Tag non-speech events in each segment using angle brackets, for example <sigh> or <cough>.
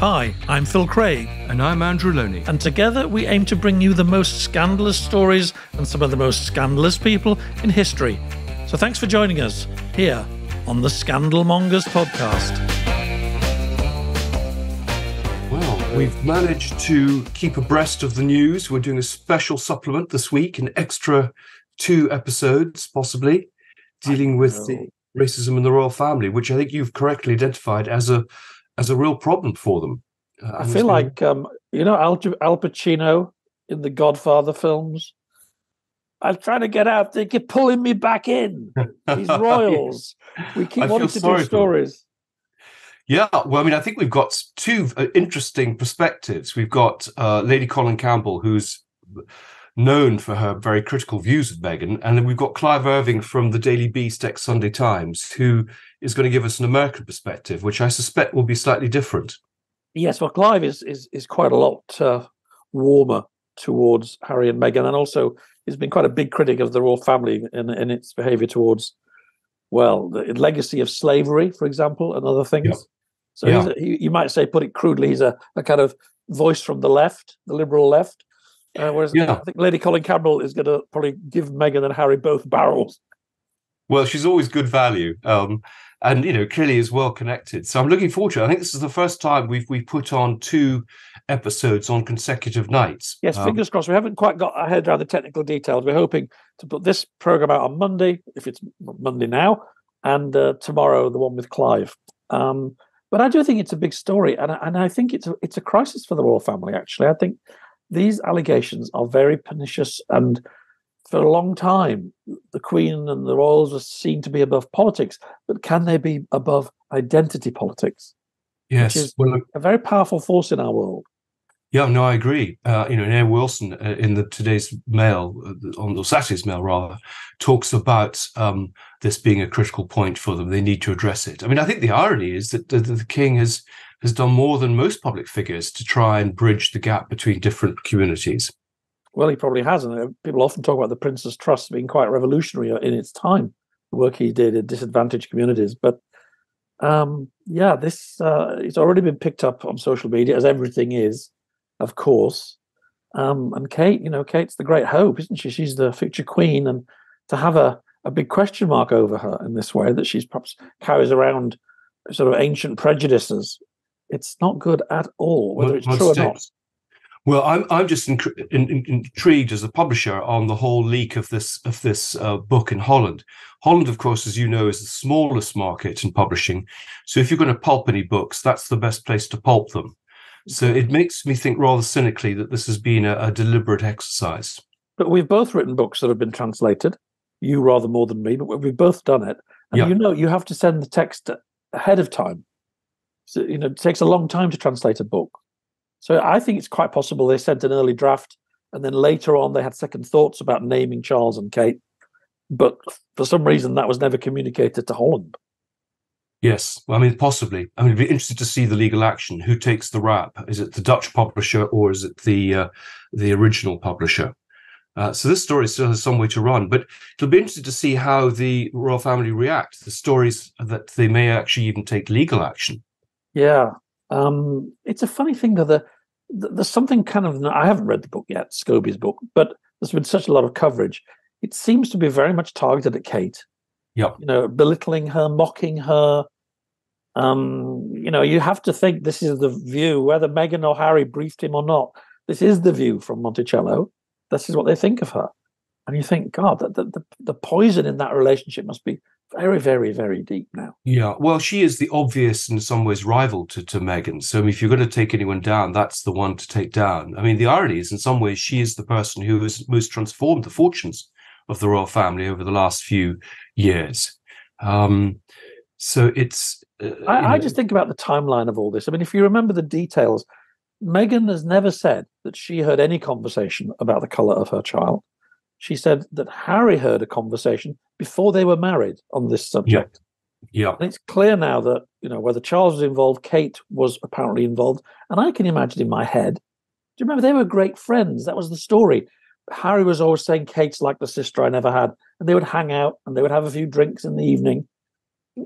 Hi, I'm Phil Craig. And I'm Andrew Lownie. And together we aim to bring you the most scandalous stories and some of the most scandalous people in history. So thanks for joining us here on the Scandalmongers podcast. Well, we've managed to keep abreast of the news. We're doing a special supplement this week, an extra two episodes, possibly, dealing with the racism in the royal family, which I think you've correctly identified as a as a real problem for them. Uh, I feel like um, you know Al, Al Pacino in the Godfather films. I'm trying to get out. They keep pulling me back in. <laughs> These royals. we keep wanting to do stories. Yeah, well, I mean, I think we've got two uh, interesting perspectives. We've got uh, Lady Colin Campbell, who's known for her very critical views of Meghan, and then we've got Clive Irving from the Daily Beast, ex Sunday Times, who is going to give us an American perspective, which I suspect will be slightly different. Yes, well, Clive is is is quite a lot uh, warmer towards Harry and Meghan, and also he's been quite a big critic of the royal family in, in its behaviour towards, well, the legacy of slavery, for example, and other things. Yeah. So yeah. A, he, you might say, put it crudely, he's a, a kind of voice from the left, the liberal left. Uh, whereas yeah. I think Lady Colin Campbell is going to probably give Meghan and Harry both barrels. Well, she's always good value. Um, and you know clearly is well connected. So I'm looking forward to it. I think this is the first time we've we put on two episodes on consecutive nights. Yes, um, fingers crossed. We haven't quite got our head around the technical details. We're hoping to put this program out on Monday, if it's Monday now, and uh, tomorrow the one with Clive. Um, but I do think it's a big story, and and I think it's a, it's a crisis for the royal family. Actually, I think these allegations are very pernicious and for a long time, the Queen and the royals were seen to be above politics, but can they be above identity politics? Yes, which is well, a very powerful force in our world. Yeah, no, I agree. Uh, you know, A.N. Wilson uh, in the today's Mail, uh, on the Saturday's Mail rather, talks about um, this being a critical point for them. They need to address it. I mean, I think the irony is that the, the king has has done more than most public figures to try and bridge the gap between different communities. Well, he probably hasn't. Uh, people often talk about the Prince's Trust being quite revolutionary in its time, the work he did in disadvantaged communities. But um, yeah, this uh, it's already been picked up on social media, as everything is, of course. Um, and Kate, you know, Kate's the great hope, isn't she? She's the future queen, and to have a, a big question mark over her in this way, that she's perhaps carries around sort of ancient prejudices, it's not good at all, whether it's true or not. Well, I'm I'm just in, in, intrigued as a publisher on the whole leak of this of this uh, book in Holland. Holland, of course, as you know, is the smallest market in publishing. So if you're going to pulp any books, that's the best place to pulp them. So it makes me think rather cynically that this has been a, a deliberate exercise. But we've both written books that have been translated. You rather more than me, but we've both done it. And yeah. you know, you have to send the text ahead of time. So you know, it takes a long time to translate a book. So I think it's quite possible they sent an early draft and then later on they had second thoughts about naming Charles and Kate. But for some reason that was never communicated to Holland. Yes, well, I mean, possibly. I mean, it'd be interesting to see the legal action. Who takes the rap? Is it the Dutch publisher or is it the uh, the original publisher? Uh, so this story still has some way to run, but it'll be interesting to see how the royal family react. The stories that they may actually even take legal action. Yeah, um, it's a funny thing that the, the, there's something kind of I haven't read the book yet, Scobie's book, but there's been such a lot of coverage. It seems to be very much targeted at Kate. Yeah, you know, belittling her, mocking her. Um, you know, you have to think this is the view, whether Meghan or Harry briefed him or not. This is the view from Montecito. This is what they think of her, and you think, God, the the, the poison in that relationship must be very, very, very deep now. Yeah, well, she is the obvious, in some ways, rival to, to Meghan. So, I mean, if you're going to take anyone down, that's the one to take down. I mean, the irony is, in some ways, she is the person who has most transformed the fortunes of the royal family over the last few years. Um, so it's. Uh, I, I just think about the timeline of all this. I mean, if you remember the details, Meghan has never said that she heard any conversation about the color of her child she said that Harry heard a conversation before they were married on this subject. Yeah. yeah. And it's clear now that, you know, whether Charles was involved, Kate was apparently involved. And I can imagine in my head, do you remember they were great friends? That was the story. Harry was always saying Kate's like the sister I never had. And they would hang out and they would have a few drinks in the evening.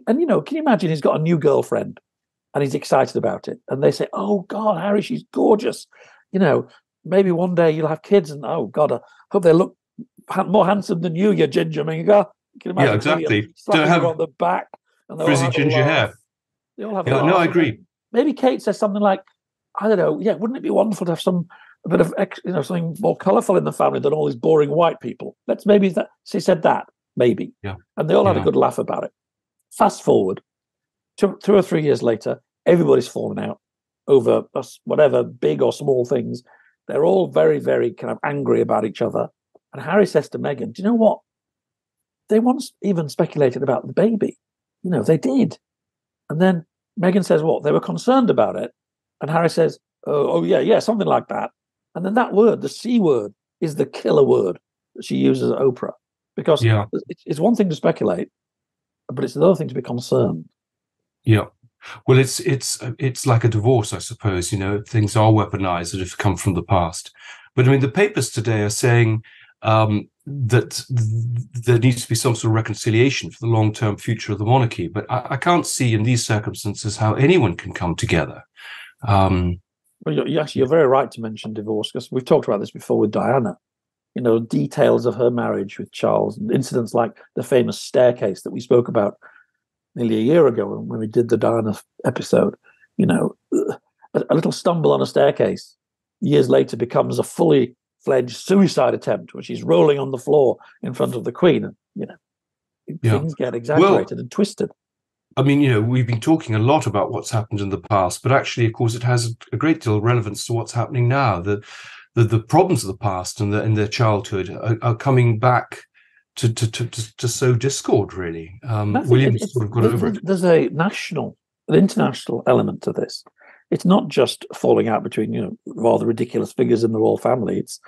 And, you know, can you imagine he's got a new girlfriend? and he's excited about it. And they say, "Oh God, Harry, she's gorgeous." You know, maybe one day you'll have kids, and oh God, I hope they look more handsome than you, you ginger. Mean, you can imagine yeah, exactly. Don't have on the back and frizzy ginger hair. They all have. Yeah, no, I agree. Maybe Kate says something like, "I don't know. Yeah, wouldn't it be wonderful to have some a bit of you know something more colourful in the family than all these boring white people?" Let's maybe that she said that maybe. Yeah. And they all yeah. had a good laugh about it. Fast forward, two, two or three years later, everybody's fallen out over us, whatever big or small things. They're all very, very kind of angry about each other. And Harry says to Meghan, Do you know what? They once even speculated about the baby. You know, they did. And then Meghan says, What? They were concerned about it. And Harry says, Oh, oh yeah, yeah, something like that. And then that word, the C word, is the killer word that she uses at Oprah. Because yeah. it's, it's one thing to speculate, but it's another thing to be concerned. Yeah. Well, it's it's it's like a divorce, I suppose. You know, things are weaponized that have come from the past. But I mean, the papers today are saying um, that there needs to be some sort of reconciliation for the long-term future of the monarchy. But I, I can't see in these circumstances how anyone can come together. Um, well, you're, actually, you're very right to mention divorce because we've talked about this before with Diana you know, details of her marriage with Charles, and incidents like the famous staircase that we spoke about nearly a year ago when we did the Diana episode. You know, a, a little stumble on a staircase years later becomes a fully fledged suicide attempt, where she's rolling on the floor in front of the Queen. And, you know, yeah. things get exaggerated well, and twisted. I mean, you know, we've been talking a lot about what's happened in the past, but actually, of course, it has a great deal of relevance to what's happening now. The the, the problems of the past and the, in their childhood are, are coming back to, to, to, to, to sow discord, really. Um, William's sort of got over it. There's a national, an international element to this. It's not just falling out between, you know, rather ridiculous figures in the royal family. It's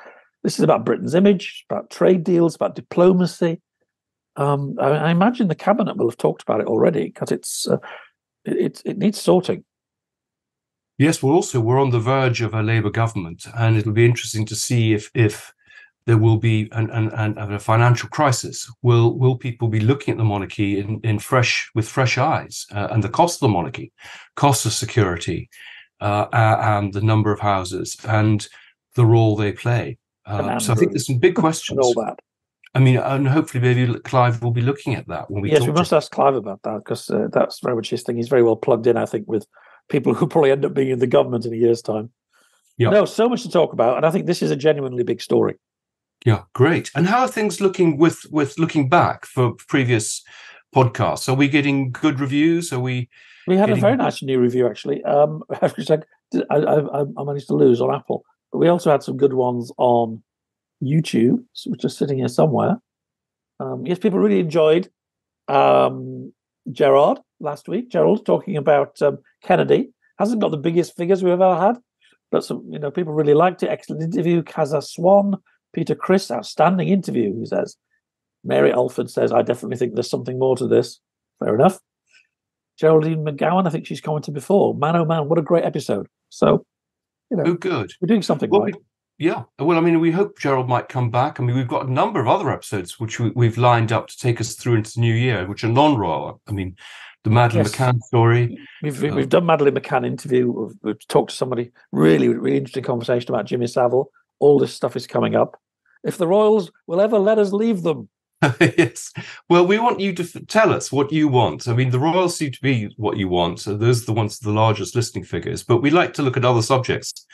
this is about Britain's image, about trade deals, about diplomacy. Um, I, I, imagine the cabinet will have talked about it already because it's uh, it, it, needs sorting. Yes, well, also we're on the verge of a Labour government, and it'll be interesting to see if if there will be an, an, an, a financial crisis. Will will people be looking at the monarchy in, in fresh with fresh eyes uh, and the cost of the monarchy, cost of security, uh, and the number of houses and the role they play? Uh, so I think there's some big questions. all that. I mean, and hopefully, maybe Clive will be looking at that when we. Yes, we must ask Clive about that because uh, that's very much his thing. He's very well plugged in, I think, with people who <laughs> probably end up being in the government in a year's time. Yeah. No, so much to talk about, and I think this is a genuinely big story. Yeah, great. And how are things looking with with looking back for previous podcasts? Are we getting good reviews? Are we? We had getting... a very nice new review actually. Um, <laughs> I, I, I managed to lose on Apple, but we also had some good ones on YouTube, which are sitting here somewhere. Um, yes, people really enjoyed um, Gerard last week. Gerald talking about um, Kennedy hasn't got the biggest figures we've ever had, but some you know people really liked it. Excellent interview. Kaza Swan, Peter Chris, outstanding interview. He says. Mary Alford says, "I definitely think there's something more to this." Fair enough. Geraldine McGowan, I think she's commented before. Man, oh man, what a great episode! So, you know, oh, good. We're doing something well, right. We- yeah. Well, I mean, we hope Gerald might come back. I mean, we've got a number of other episodes which we, have lined up to take us through into the new year, which are non-royal. I mean, the Madeleine yes. McCann story. We've we've um, done Madeleine McCann interview. We've, we've, talked to somebody really really interesting conversation about Jimmy Savile. All this stuff is coming up. If the Royals will ever let us leave them. <laughs> yes. Well, we want you to f- tell us what you want. I mean, the Royals seem to be what you want. So those are the ones the largest listening figures. But we'd like to look at other subjects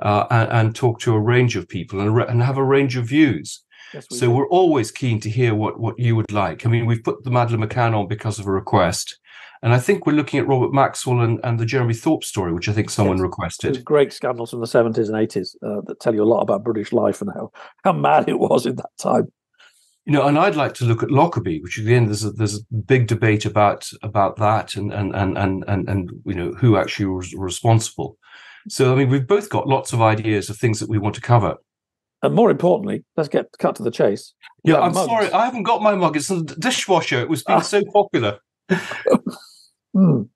uh, and, and, talk to a range of people and, and have a range of views. Yes, we so do. we're always keen to hear what, what you would like. I mean, we've put the Madeleine McCann on because of a request. And I think we're looking at Robert Maxwell and, and the Jeremy Thorpe story, which I think someone yes. requested. Great scandals from the 70s and 80s uh, that tell you a lot about British life and how, how mad it was in that time. You know, and I'd like to look at Lockerbie, which again, there's a, there's a big debate about about that and and and and and, and you know who actually was responsible. So I mean, we've both got lots of ideas of things that we want to cover. And more importantly, let's get cut to the chase. Yeah, I'm mugs. sorry, I haven't got my mug. It's a dishwasher. It was being <laughs> so popular. Mm.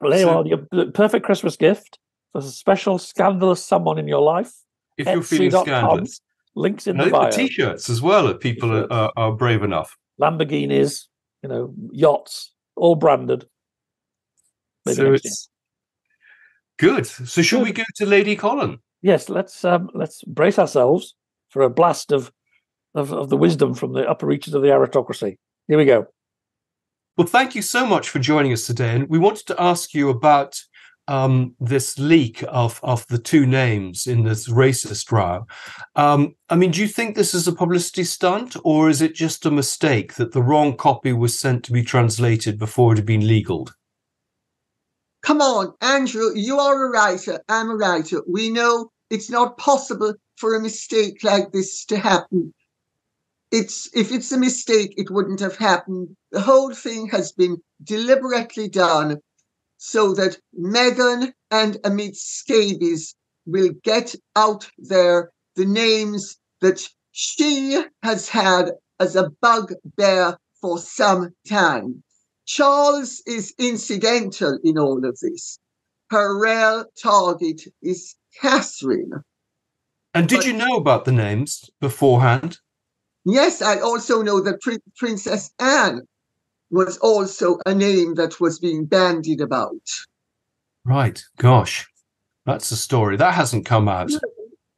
Well, so, your perfect Christmas gift for a special scandalous someone in your life. If you're feeling scandalous. Links in the bio. T-shirts as well if people are, are, brave enough. Lamborghinis, you know, yachts, all branded. Maybe so it's Good. So should Good. we go to Lady Colin? Yes, let's um, let's brace ourselves for a blast of, of of the wisdom from the upper reaches of the aristocracy. Here we go. Well, thank you so much for joining us today. And we wanted to ask you about um, this leak of of the two names in this racist row. Um, I mean, do you think this is a publicity stunt, or is it just a mistake that the wrong copy was sent to be translated before it had been legaled? Come on, Andrew, you are a writer. I'm a writer. We know it's not possible for a mistake like this to happen. It's if it's a mistake, it wouldn't have happened. The whole thing has been deliberately done so that Meghan and Omid Scabies will get out there the names that she has had as a bugbear for some time. Charles is incidental in all of this. Her real target is Catherine. And did but, you know about the names beforehand? Yes, I also know that Pr- Princess Anne was also a name that was being bandied about. Right. Gosh, that's a story that hasn't come out.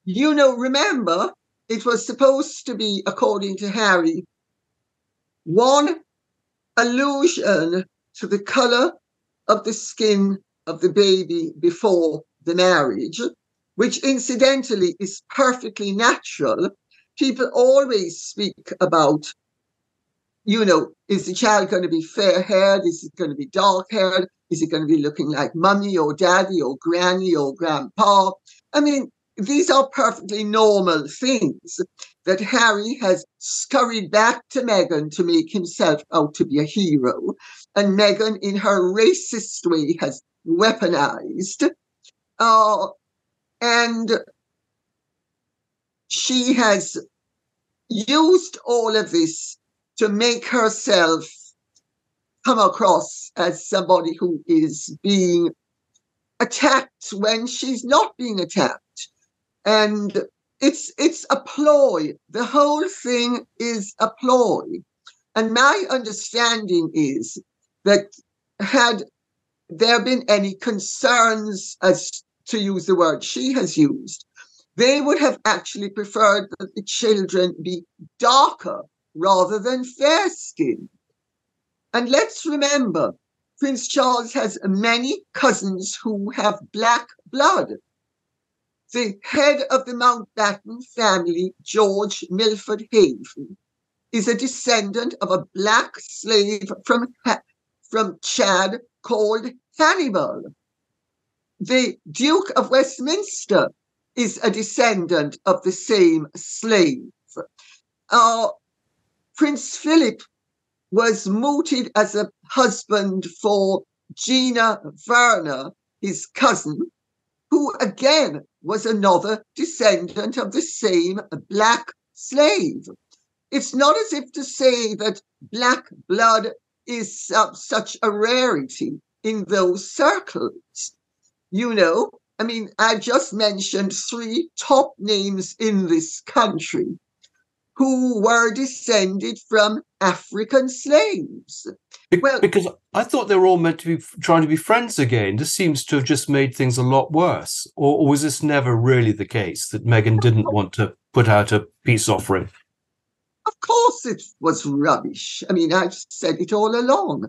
You know, remember, it was supposed to be, according to Harry, one allusion to the color of the skin of the baby before the marriage, which incidentally is perfectly natural. People always speak about, you know, is the child going to be fair haired? Is it going to be dark haired? Is it going to be looking like mummy or daddy or granny or grandpa? I mean, these are perfectly normal things that Harry has scurried back to Meghan to make himself out to be a hero. And Meghan, in her racist way, has weaponized. Uh, and she has used all of this to make herself come across as somebody who is being attacked when she's not being attacked and it's it's a ploy. The whole thing is a ploy. And my understanding is that had there been any concerns, as to use the word she has used, they would have actually preferred that the children be darker rather than fair skinned. And let's remember, Prince Charles has many cousins who have black blood. The head of the Mountbatten family, George Milford Haven, is a descendant of a black slave from, from Chad called Hannibal. The Duke of Westminster is a descendant of the same slave. Uh, Prince Philip was mooted as a husband for Gina Wernher, his cousin, who again was another descendant of the same black slave. It's not as if to say that black blood is uh, such a rarity in those circles. You know, I mean, I just mentioned three top names in this country who were descended from African slaves. Well, because I thought they were all meant to be trying to be friends again. This seems to have just made things a lot worse. Or, or was this never really the case that Meghan didn't want to put out a peace offering? Of course, it was rubbish. I mean, I've said it all along.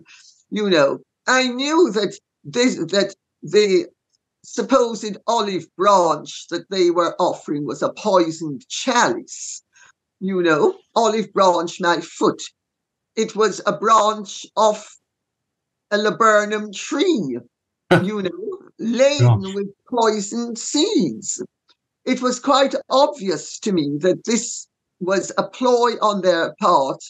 You know, I knew that this that the supposed olive branch that they were offering was a poisoned chalice you know, olive branch, my foot. It was a branch of a laburnum tree, <laughs> you know, laden with poisoned seeds. It was quite obvious to me that this was a ploy on their part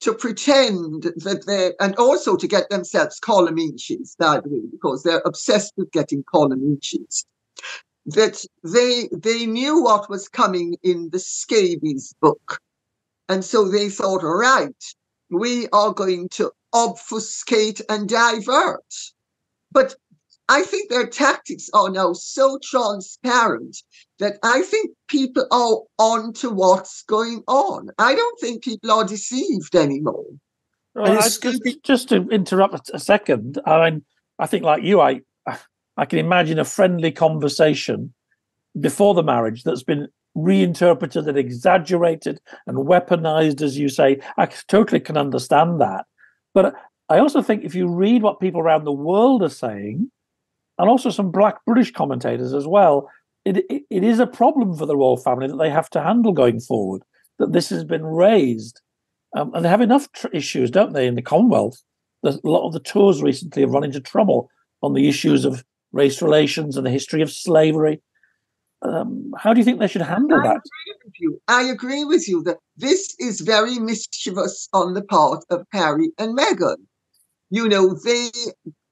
to pretend that they, and also to get themselves column inches, by the way, because they're obsessed with getting column inches that they they knew what was coming in the scabies book. And so they thought all right we are going to obfuscate and divert. But i think their tactics are now so transparent that i think people are on to what's going on. I don't think people are deceived anymore. Well, just, just to interrupt a second i mean i think like you i I can imagine a friendly conversation before the marriage that's been reinterpreted and exaggerated and weaponized, as you say. I totally can understand that. But I also think if you read what people around the world are saying, and also some black British commentators as well, it, it, it is a problem for the royal family that they have to handle going forward, that this has been raised. Um, and they have enough tr- issues, don't they, in the Commonwealth? There's a lot of the tours recently have run into trouble on the issues of race relations and the history of slavery. Um, how do you think they should handle I that? Agree with you. I agree with you that this is very mischievous on the part of Harry and Meghan. You know, they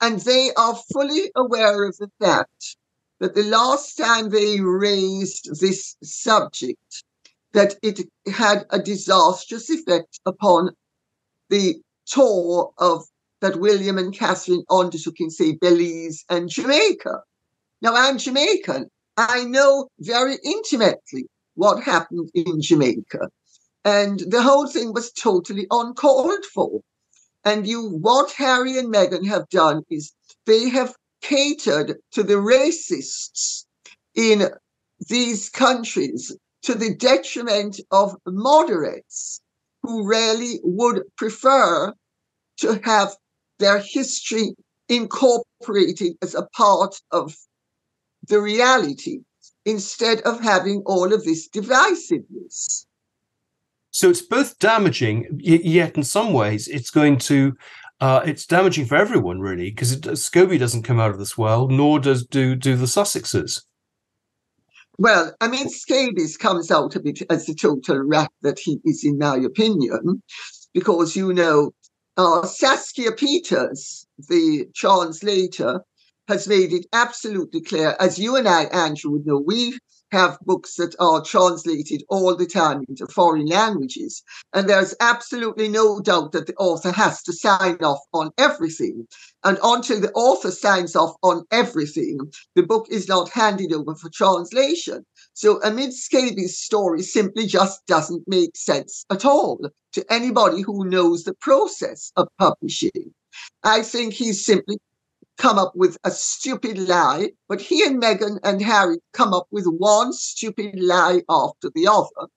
and they are fully aware of the fact that the last time they raised this subject, that it had a disastrous effect upon the tour of that William and Catherine undertook in, say, Belize and Jamaica. Now, I'm Jamaican. I know very intimately what happened in Jamaica. And the whole thing was totally uncalled for. And you, what Harry and Meghan have done is they have catered to the racists in these countries to the detriment of moderates who really would prefer to have their history incorporated as a part of the reality instead of having all of this divisiveness. So it's both damaging, yet in some ways it's going to, uh, it's damaging for everyone really, because Scobie doesn't come out of this well, nor does do do the Sussexes. Well, I mean, Scabies comes out of it as the total rat that he is, in my opinion, because you know, uh, Saskia Peters, the translator, has made it absolutely clear, as you and I, Andrew, would know, we have books that are translated all the time into foreign languages. And there's absolutely no doubt that the author has to sign off on everything. And until the author signs off on everything, the book is not handed over for translation. So Omid Scabie's story simply just doesn't make sense at all to anybody who knows the process of publishing. I think he's simply come up with a stupid lie, but he and Meghan and Harry come up with one stupid lie after the other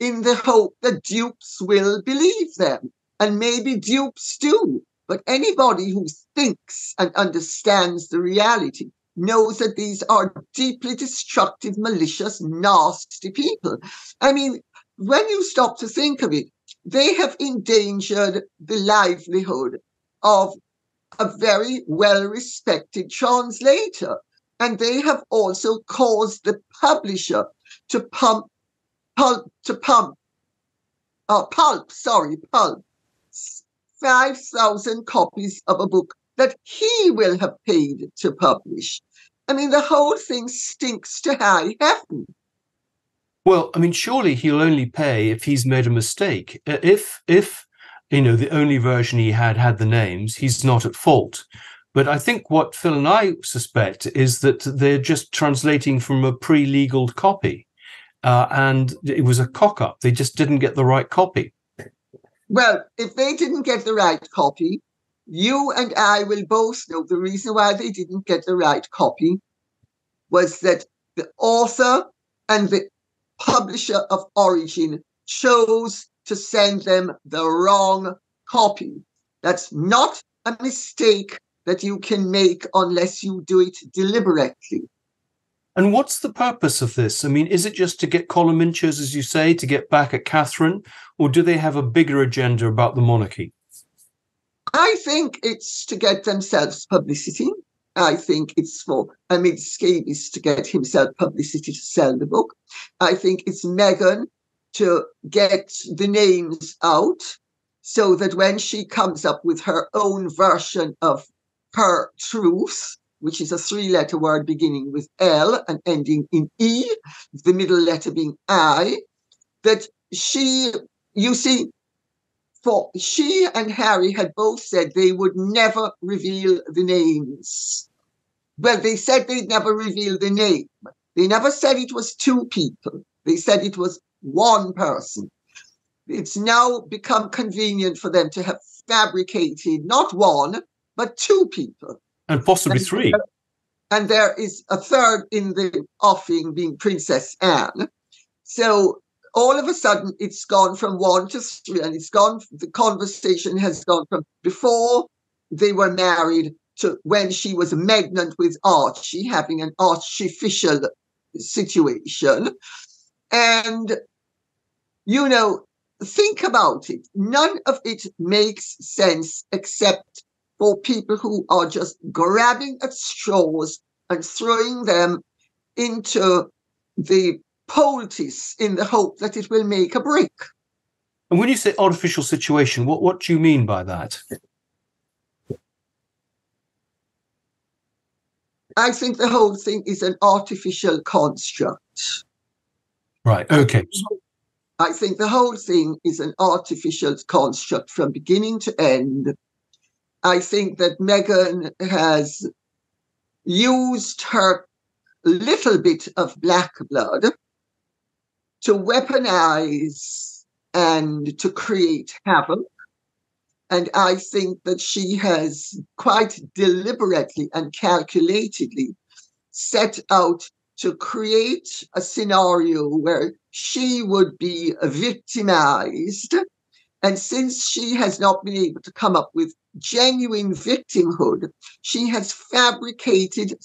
in the hope that dupes will believe them. And maybe dupes do. But anybody who thinks and understands the reality knows that these are deeply destructive, malicious, nasty people. I mean, when you stop to think of it, they have endangered the livelihood of a very well respected translator. And they have also caused the publisher to pump, pulp, to pump, uh, pulp, sorry, pulp, 5,000 copies of a book that he will have paid to publish. I mean, the whole thing stinks to high heaven. Well, I mean, surely he'll only pay if he's made a mistake. If if you know, the only version he had had the names, he's not at fault. But I think what Phil and I suspect is that they're just translating from a pre-legal copy. Uh, and it was a cock up. They just didn't get the right copy. Well, if they didn't get the right copy, you and I will both know the reason why they didn't get the right copy was that the author and the publisher of Origin chose to send them the wrong copy. That's not a mistake that you can make unless you do it deliberately. And what's the purpose of this? I mean, is it just to get column inches, as you say, to get back at Catherine, or do they have a bigger agenda about the monarchy? I think it's to get themselves publicity. I think it's for Omid Scabies to get himself publicity to sell the book. I think it's Meghan to get the names out so that when she comes up with her own version of her truth, which is a three letter word beginning with L and ending in E, the middle letter being I, that she, you see, for she and Harry had both said they would never reveal the names. Well, they said they'd never reveal the name. They never said it was two people. They said it was one person. It's now become convenient for them to have fabricated not one, but two people. And possibly and, three. and there is a third in the offing being Princess Anne. So all of a sudden, it's gone from one to three, and it's gone. The conversation has gone from before they were married to when she was pregnant with Archie, having an artificial situation. And, you know, think about it. None of it makes sense except for people who are just grabbing at straws and throwing them into the poultice in the hope that it will make a break. And when you say artificial situation, what, what do you mean by that? I think the whole thing is an artificial construct. Right. Okay. I think the whole thing is an artificial construct from beginning to end. I think that Meghan has used her little bit of black blood to weaponize and to create havoc. And I think that she has quite deliberately and calculatedly set out to create a scenario where she would be victimized. And since she has not been able to come up with genuine victimhood, she has fabricated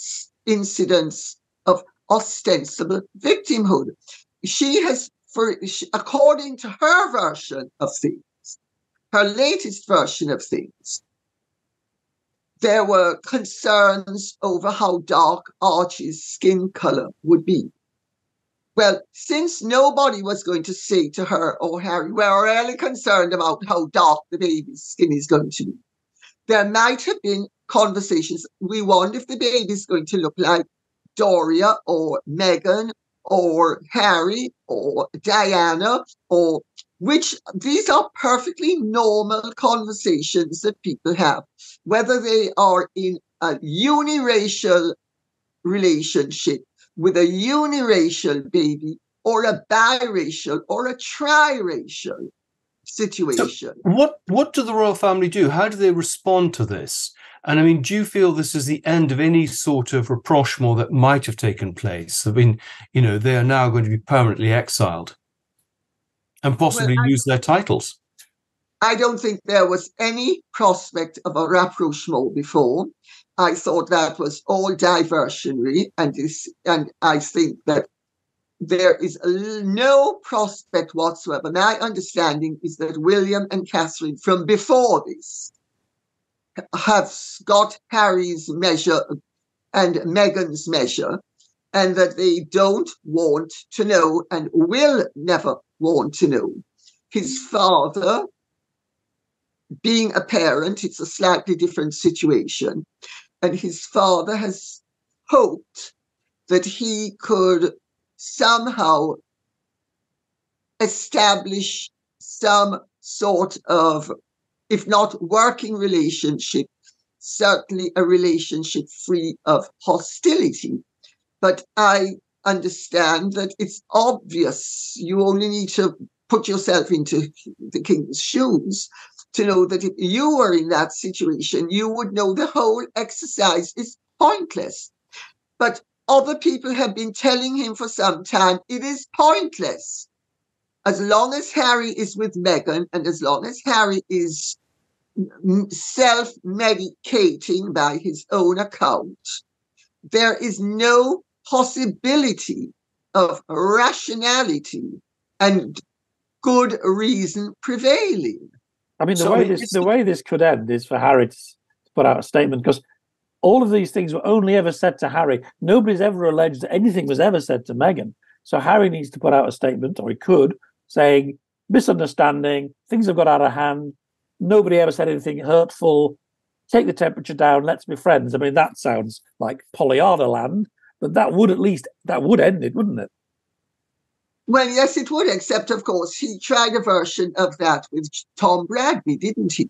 incidents of ostensible victimhood. She has, for according to her version of things, her latest version of things, there were concerns over how dark Archie's skin color would be. Well, since nobody was going to say to her or oh, Harry, we're really concerned about how dark the baby's skin is going to be, there might have been conversations. We wonder if the baby's going to look like Doria or Meghan or Harry or Diana or which these are perfectly normal conversations that people have, whether they are in a uniracial relationship with a uniracial baby or a biracial or a triracial situation. So what what do the royal family do? How do they respond to this? And I mean, do you feel this is the end of any sort of rapprochement that might have taken place? I mean, you know, they are now going to be permanently exiled and possibly well, lose their titles. I don't think there was any prospect of a rapprochement before. I thought that was all diversionary, and this, and I think that there is no prospect whatsoever. My understanding is that William and Catherine, from before this, have got Harry's measure and Meghan's measure, and that they don't want to know and will never want to know. His father, being a parent, it's a slightly different situation. And his father has hoped that he could somehow establish some sort of, if not working relationship, certainly a relationship free of hostility. But I understand that it's obvious. You only need to put yourself into the king's shoes to know that if you were in that situation, you would know the whole exercise is pointless. But other people have been telling him for some time it is pointless. As long as Harry is with Meghan and as long as Harry is self medicating by his own account, there is no possibility of rationality and good reason prevailing. I mean, the so way this the way this could end is for Harry to put out a statement because all of these things were only ever said to Harry. Nobody's ever alleged that anything was ever said to Meghan. So Harry needs to put out a statement, or he could, saying misunderstanding, things have got out of hand. Nobody ever said anything hurtful. Take the temperature down. Let's be friends. I mean, that sounds like Pollyanna land, but that would at least that would end it, wouldn't it? Well, yes, it would, except of course he tried a version of that with Tom Bradby, didn't he?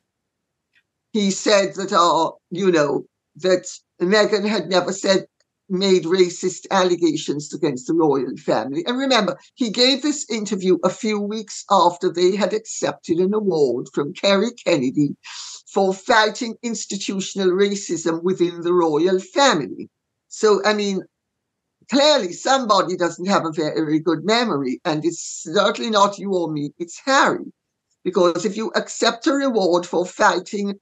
He said that, uh, you know, that Meghan had never said made racist allegations against the royal family. And remember, he gave this interview a few weeks after they had accepted an award from Kerry Kennedy for fighting institutional racism within the royal family. So, I mean, clearly somebody doesn't have a very good memory, and it's certainly not you or me, it's Harry. Because if you accept a reward for fighting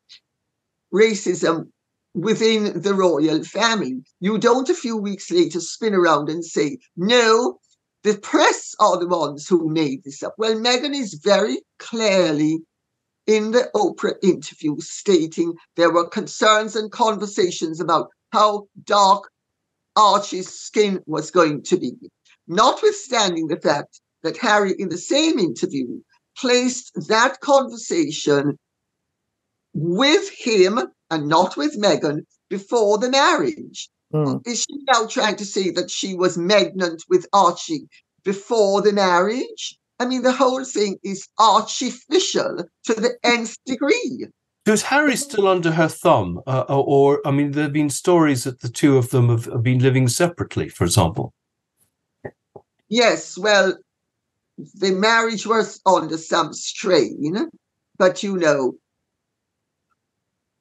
racism within the royal family, you don't a few weeks later spin around and say, no, the press are the ones who made this up. Well, Meghan is very clearly in the Oprah interview stating there were concerns and conversations about how dark Archie's skin was going to be, notwithstanding the fact that Harry, in the same interview, placed that conversation with him and not with Meghan before the marriage. Mm. Is she now trying to say that she was pregnant with Archie before the marriage? I mean, the whole thing is artificial to the nth degree. Is Harry still under her thumb? Uh, or, or, I mean, there have been stories that the two of them have, have been living separately, for example. Yes, well, the marriage was under some strain, but you know,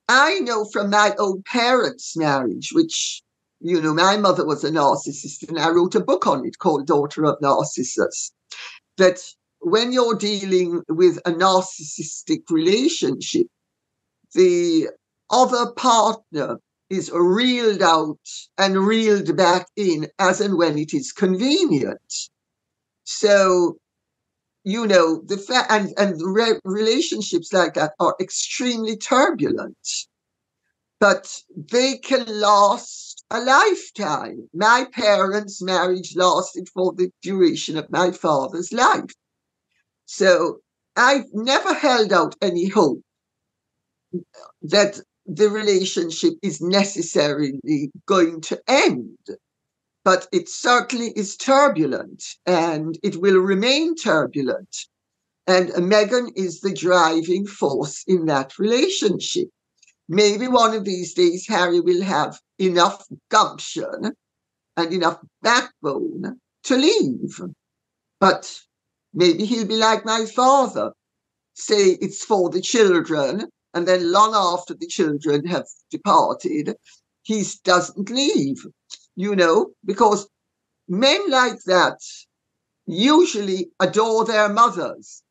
I know from my own parents' marriage, which, you know, my mother was a narcissist, and I wrote a book on it called Daughter of Narcissus, that when you're dealing with a narcissistic relationship, the other partner is reeled out and reeled back in as and when it is convenient. So, you know, the fa- and and re- relationships like that are extremely turbulent, but they can last a lifetime. My parents' marriage lasted for the duration of my father's life. So I've never held out any hope that the relationship is necessarily going to end. But it certainly is turbulent and it will remain turbulent. And Meghan is the driving force in that relationship. Maybe one of these days, Harry will have enough gumption and enough backbone to leave. But maybe he'll be like my father, say it's for the children and then long after the children have departed, he doesn't leave, you know, because men like that usually adore their mothers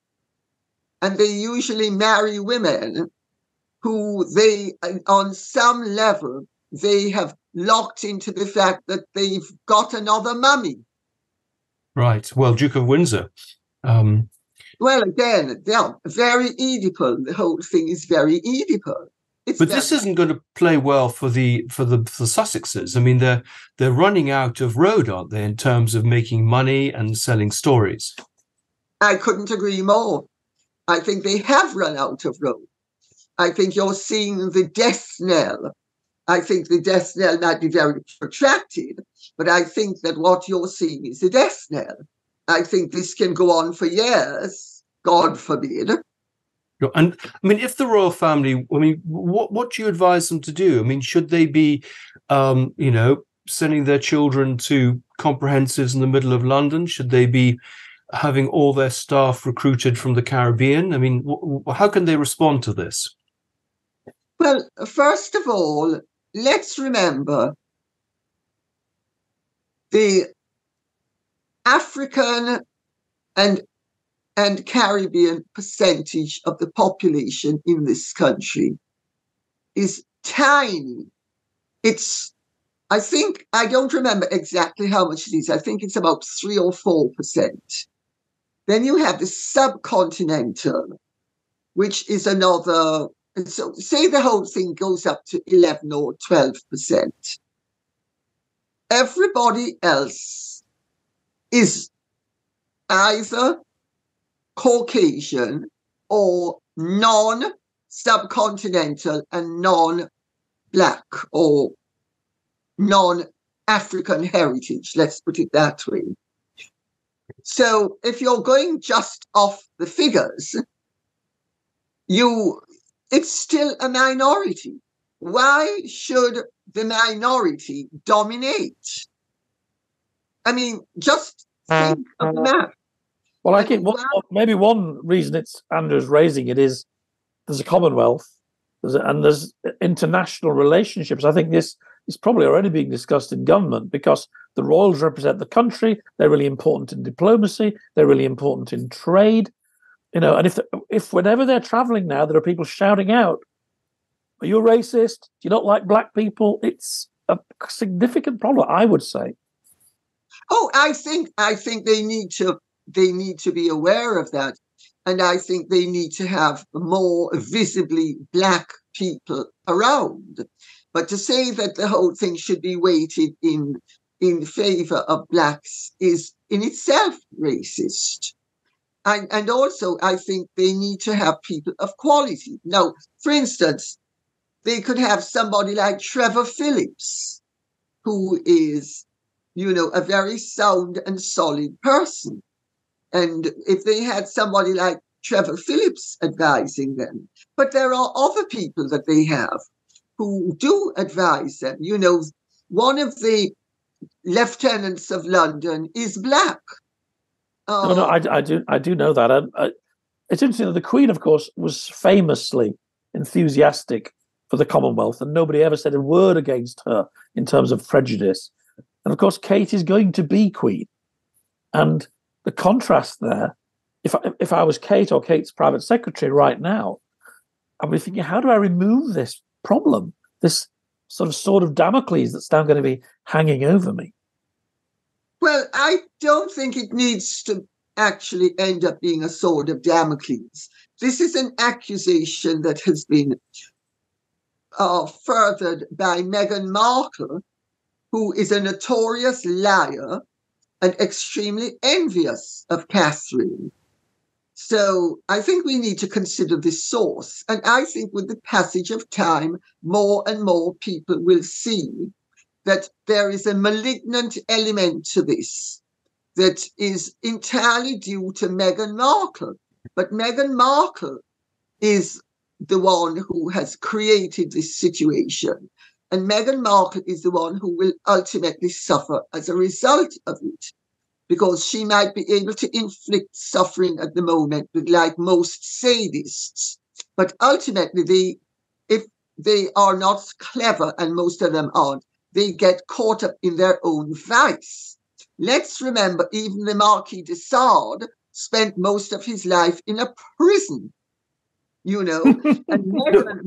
and they usually marry women who they, on some level, they have locked into the fact that they've got another mummy. Right. Well, Duke of Windsor um, well, again, yeah, very Oedipal. The whole thing is very Oedipal. It's but this isn't going to play well for the for the for Sussexes. I mean, they're they're running out of road, aren't they, in terms of making money and selling stories? I couldn't agree more. I think they have run out of road. I think you're seeing the death knell. I think the death knell might be very protracted, but I think that what you're seeing is the death knell. I think this can go on for years. God forbid. And I mean, if the royal family, I mean, what what do you advise them to do? I mean, should they be, um, you know, sending their children to comprehensives in the middle of London? Should they be having all their staff recruited from the Caribbean? I mean, how can they respond to this? Well, first of all, let's remember the African and and Caribbean percentage of the population in this country is tiny. It's, I think, I don't remember exactly how much it is. I think it's about three or four percent. Then you have the subcontinental, which is another. So, say the whole thing goes up to 11 or 12 percent. Everybody else is either Caucasian or non subcontinental and non black or non African heritage, let's put it that way. So if you're going just off the figures, you it's still a minority. Why should the minority dominate? I mean, just think of the uh-huh. math. Well, I think one, maybe one reason it's Andrew's raising it is there's a Commonwealth, there's a, and there's international relationships. I think this is probably already being discussed in government because the royals represent the country. They're really important in diplomacy. They're really important in trade. You know, and if if whenever they're traveling now, there are people shouting out, "Are you a racist? Do you not like black people?" It's a significant problem, I would say. Oh, I think I think they need to they need to be aware of that. And I think they need to have more visibly black people around. But to say that the whole thing should be weighted in in favor of blacks is in itself racist. And, and also, I think they need to have people of quality. Now, for instance, they could have somebody like Trevor Phillips, who is, you know, a very sound and solid person. And if they had somebody like Trevor Phillips advising them, but there are other people that they have who do advise them. You know, one of the lieutenants of London is black. Uh, no, no, I, I, do, I do know that. I, I, it's interesting that the Queen, of course, was famously enthusiastic for the Commonwealth, and nobody ever said a word against her in terms of prejudice. And of course, Kate is going to be Queen, and the contrast there. If I, if I was Kate or Kate's private secretary right now, I'd be thinking, how do I remove this problem, this sort of sword of Damocles that's now going to be hanging over me? Well, I don't think it needs to actually end up being a sword of Damocles. This is an accusation that has been uh, furthered by Meghan Markle, who is a notorious liar and extremely envious of Catherine. So I think we need to consider this source. And I think with the passage of time, more and more people will see that there is a malignant element to this that is entirely due to Meghan Markle. But Meghan Markle is the one who has created this situation. And Meghan Markle is the one who will ultimately suffer as a result of it, because she might be able to inflict suffering at the moment, like most sadists. But ultimately, they, if they are not clever, and most of them aren't, they get caught up in their own vice. Let's remember, even the Marquis de Sade spent most of his life in a prison you know. <laughs> and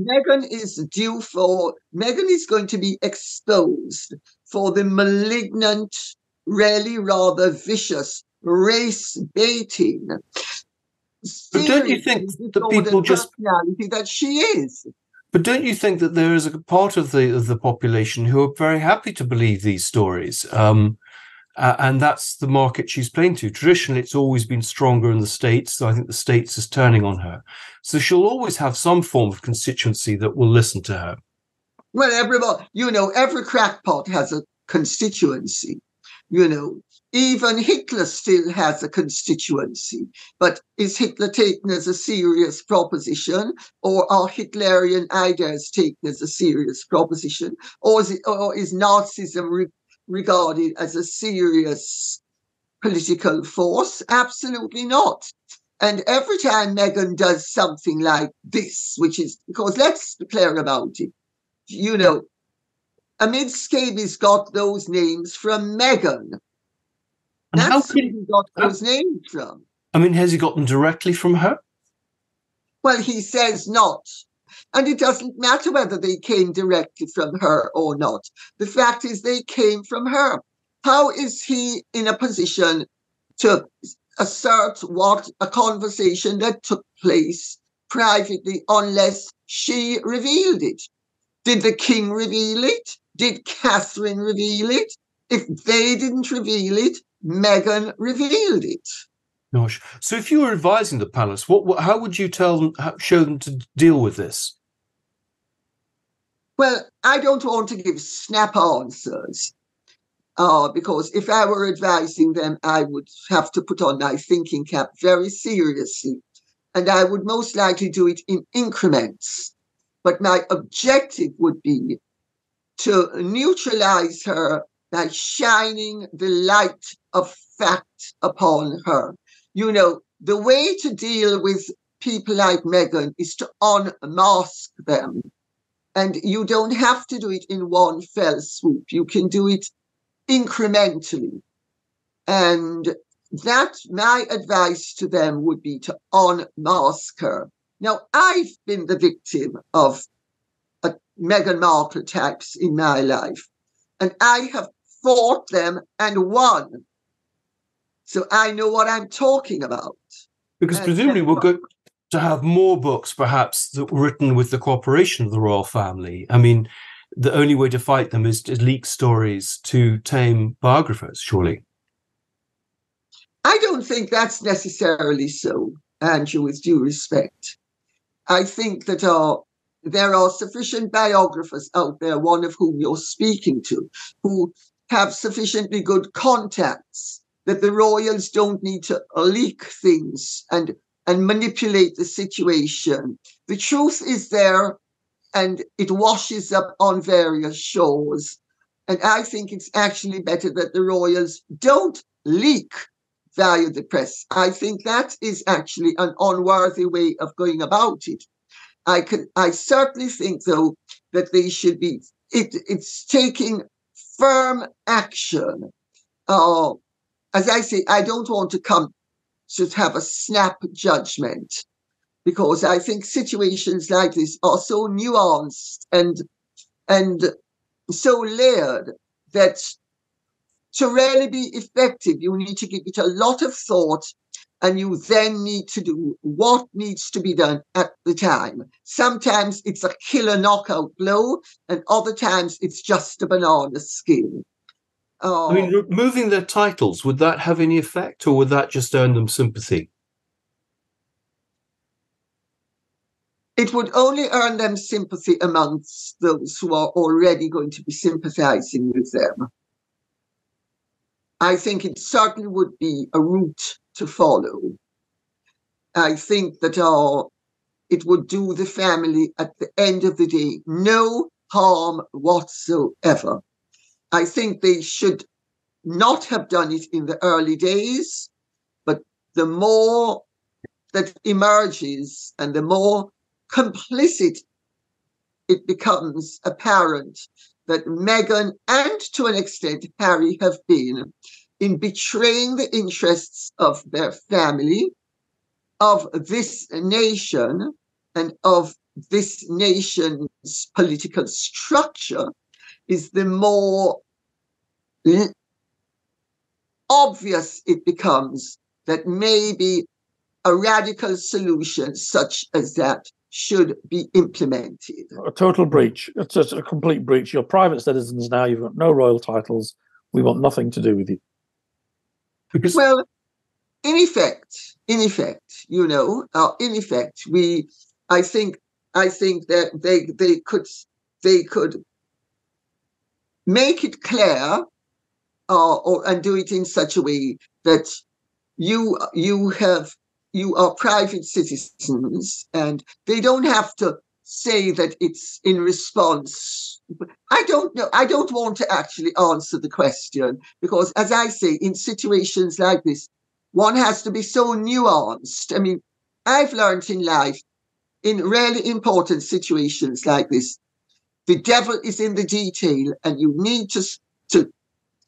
Meghan is due for, Meghan is going to be exposed for the malignant, really rather vicious race baiting. But don't you think that people just that she is? But don't you think that there is a part of the of the population who are very happy to believe these stories? Um, uh, and that's the market she's playing to. Traditionally, it's always been stronger in the States. So I think the States is turning on her. So she'll always have some form of constituency that will listen to her. Well, everybody, you know, every crackpot has a constituency. You know, even Hitler still has a constituency. But is Hitler taken as a serious proposition, or are Hitlerian ideas taken as a serious proposition, or is, it, or is Nazism re- regarded as a serious political force? Absolutely not. And every time Meghan does something like this, which is because let's be clear about it, you know, Omid Scobie's got those names from Meghan. And That's how can, he got those names from. I mean, has he got them directly from her? Well, he says not. And it doesn't matter whether they came directly from her or not. The fact is, they came from her. How is he in a position to assert what a conversation that took place privately unless she revealed it? Did the king reveal it? Did Catherine reveal it? If they didn't reveal it, Meghan revealed it. Gosh. So, if you were advising the palace, what, what how would you tell them, how, show them to deal with this? Well, I don't want to give snap answers uh, because if I were advising them, I would have to put on my thinking cap very seriously. And I would most likely do it in increments. But my objective would be to neutralize her by shining the light of fact upon her. You know, the way to deal with people like Meghan is to unmask them And you don't have to do it in one fell swoop. You can do it incrementally. And that my advice to them would be to unmask her. Now, I've been the victim of a Meghan Markle types in my life, and I have fought them and won. So I know what I'm talking about. Because and presumably we're going to have more books, perhaps, that were written with the cooperation of the royal family. I mean, the only way to fight them is to leak stories to tame biographers, surely. I don't think that's necessarily so, Andrew, with due respect. I think that uh, there are sufficient biographers out there, one of whom you're speaking to, who have sufficiently good contacts that the royals don't need to leak things and and manipulate the situation. The truth is there and it washes up on various shores. And I think it's actually better that the royals don't leak value the press. I think that is actually an unworthy way of going about it. I can I certainly think though that they should be it, it's taking firm action. Uh, as I say, I don't want to come to have a snap judgment because I think situations like this are so nuanced and and so layered that to really be effective, you need to give it a lot of thought and you then need to do what needs to be done at the time. Sometimes it's a killer knockout blow, and other times it's just a banana skin. Oh. I mean, removing their titles, would that have any effect, or would that just earn them sympathy? It would only earn them sympathy amongst those who are already going to be sympathizing with them. I think it certainly would be a route to follow. I think that uh, it would do the family at the end of the day no harm whatsoever. I think they should not have done it in the early days, but the more that emerges and the more complicit it becomes apparent that Meghan and to an extent Harry have been in betraying the interests of their family, of this nation, and of this nation's political structure is the more obvious it becomes that maybe a radical solution such as that should be implemented. A total breach. It's just a complete breach. You're private citizens now. You've got no royal titles. We want nothing to do with you. Because well, in effect, in effect, you know, uh, in effect, we, I think, I think that they they could they could make it clear, uh, or and do it in such a way that you you have you are private citizens and they don't have to say that it's in response. I don't know. I don't want to actually answer the question because, as I say, in situations like this, one has to be so nuanced. I mean, I've learned in life, in really important situations like this, the devil is in the detail, and you need to, to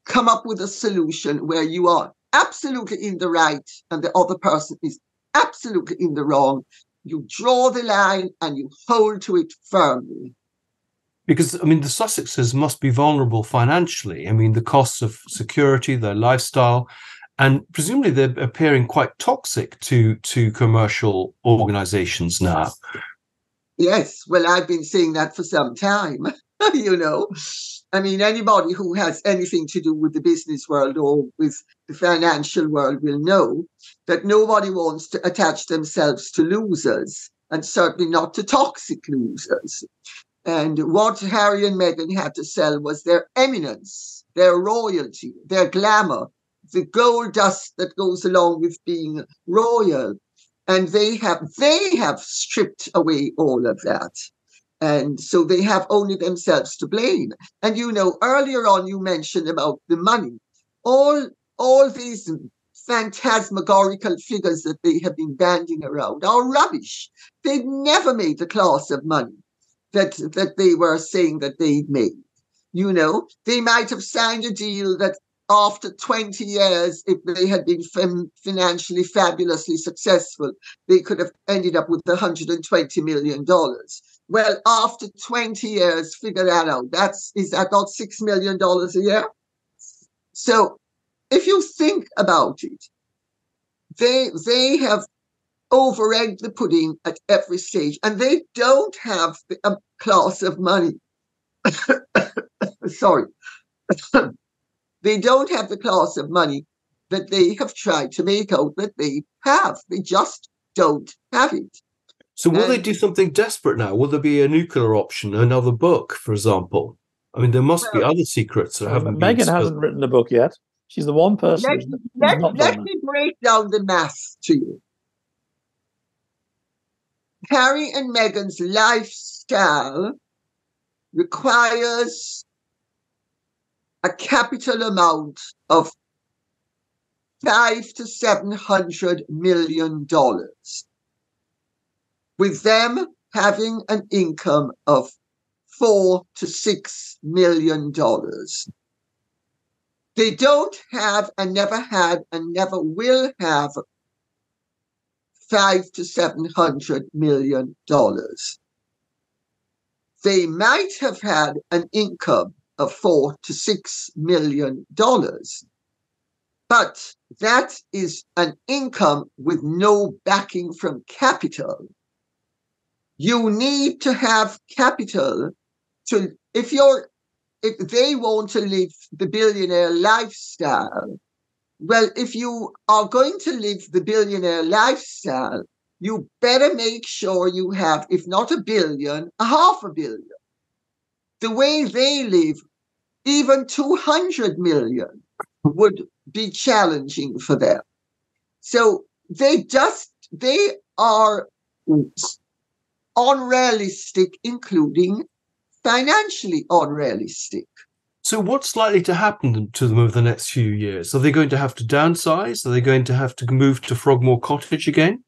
come up with a solution where you are absolutely in the right and the other person is absolutely in the wrong. You draw the line and you hold to it firmly. Because, I mean, the Sussexes must be vulnerable financially. I mean, the costs of security, their lifestyle, and presumably they're appearing quite toxic to, to commercial organizations now. Yes, well, I've been saying that for some time. <laughs> you know, I mean, anybody who has anything to do with the business world or with the financial world will know that nobody wants to attach themselves to losers and certainly not to toxic losers. And what Harry and Meghan had to sell was their eminence, their royalty, their glamour, the gold dust that goes along with being royal. And they have they have stripped away all of that. And so they have only themselves to blame. And you know, earlier on you mentioned about the money. All all these phantasmagorical figures that they have been banding around are rubbish. They've never made a class of money. that that they were saying that they'd made. You know, they might have signed a deal that after 20 years, if they had been financially fabulously successful, they could have ended up with 120 million dollars. Well, after 20 years, figure that out. That's is that not six million dollars a year? So if you think about it, they they have over-egged the pudding at every stage, and they don't have a class of money. <coughs> Sorry. <coughs> they don't have the class of money that they have tried to make out that they have. They just don't have it. So will and, they do something desperate now? Will there be a nuclear option, another book, for example? I mean, there must well, be other secrets that haven't Meghan hasn't written a book yet. She's the one person. Let, let, let me break down the math to you. Harry and Meghan's lifestyle requires a capital amount of five to seven hundred million dollars, with them having an income of four to six million dollars. They don't have and never had and never will have five to seven hundred million dollars. They might have had an income of four to six million dollars. But that is an income with no backing from capital. You need to have capital to, if you're if they want to live the billionaire lifestyle, well, if you are going to live the billionaire lifestyle, you better make sure you have, if not a billion, a half a billion. The way they live, even 200 million would be challenging for them. So they just, they are unrealistic, including financially unrealistic. So, what's likely to happen to them over the next few years? Are they going to have to downsize? Are they going to have to move to Frogmore Cottage again?